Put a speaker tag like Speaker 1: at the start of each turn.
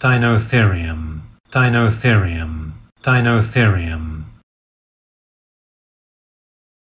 Speaker 1: Dinotherium, Dinotherium, Dinotherium,